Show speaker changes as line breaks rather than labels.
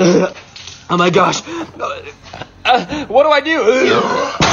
oh my gosh. Uh, what do I do?